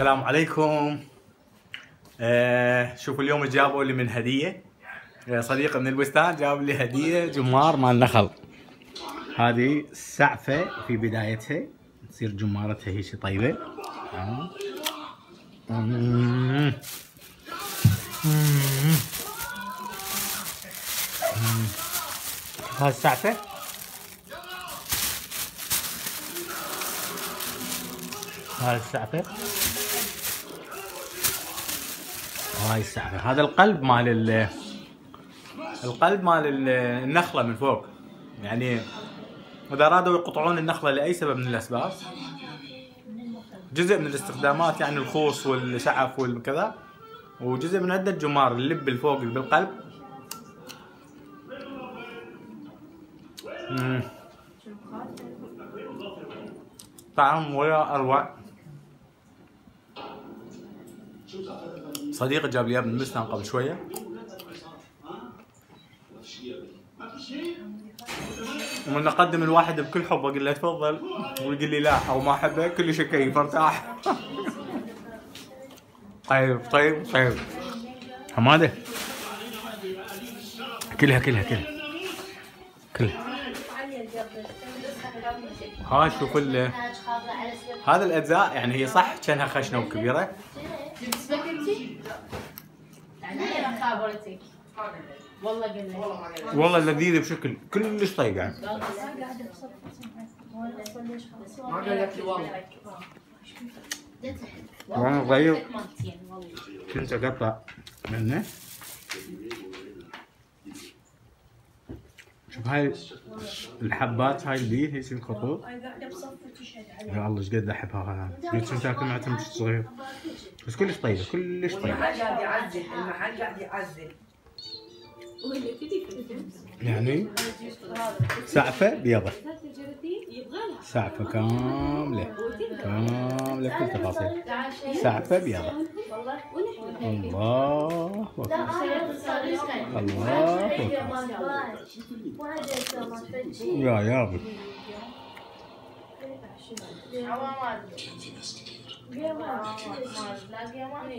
السلام عليكم. آه شوفوا اليوم جابوا لي من هدية. آه، صديق من البستان جاب لي هدية. جمار مال نخل. هذه سعفة في بدايتها. تصير جمارتها هي شي طيبة. آه. هاي السعفة. هاي السعفة. هاي السعفه هذا القلب مال ال القلب مال ال- النخلة من فوق. يعني إذا ارادوا يقطعون النخلة لأي سبب من الأسباب جزء من الاستخدامات يعني الخوص والشعف والكذا وجزء من عدة جمار اللب الفوق بالقلب. طعم ولا أروع. صديقي جاب لي من المستان قبل شوية. ومن اقدم الواحد بكل حب أقول له تفضل ويقول لي لا أو ما أحبه كل شيء كيف أرتاح. طيب طيب طيب. حمادة. كلها كلها كلها. كلها. ها شوف هذا الأجزاء يعني هي صح كأنها خشنة وكبيرة. والله قل لك والله لذيذه بشكل كلش طيب يعني. ما قال لك والله وأنا كنت أقطع منه. شوف هاي الحبات هاي البيت هي اسم خطوط؟ يا الله إيش قد أحبها. قلت كنت اكل مع تمشي صغير؟ بس كلش طيبة كلش طيبة. المحل قاعد يعزل المحل قاعد يعزل. يعني؟ سعفه بيضة. سعفه كاملة كاملة كل تفاصيل. سعفه بيضة. الله أكبر. الله أكبر. يا يا 你别忘了吃啊你来别忘了